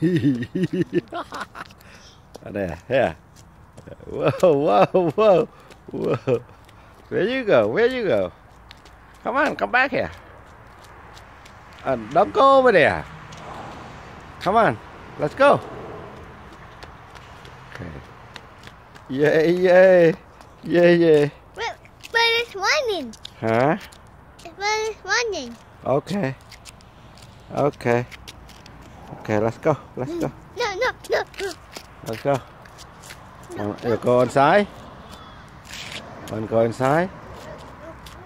there, here. Whoa, whoa, whoa, whoa. Where you go? Where you go? Come on, come back here. Uh, don't go over there. Come on, let's go. Okay. Yay, yay, yay, yay. But, but it's running. Huh? But it's running. Okay. Okay. Okay, let's go. Let's go. No, no, no. Let's go. Uh, you go inside. To go inside?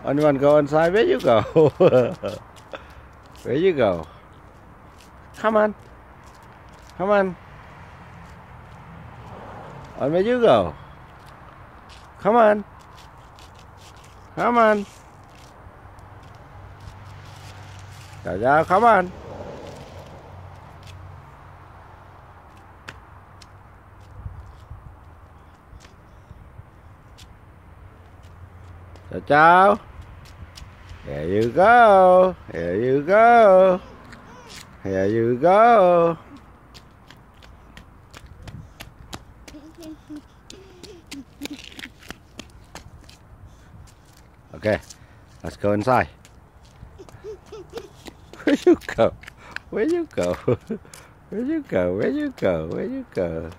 Want to go inside? Where you go? Where you go? Come on. Come on. And where you go? Come on. Come on. Chào chào, come on. Chào chào. Here you go. Here you go. Here you go. Okay, let's go inside. Where you go? Where you go? Where you go? Where you go? Where you go?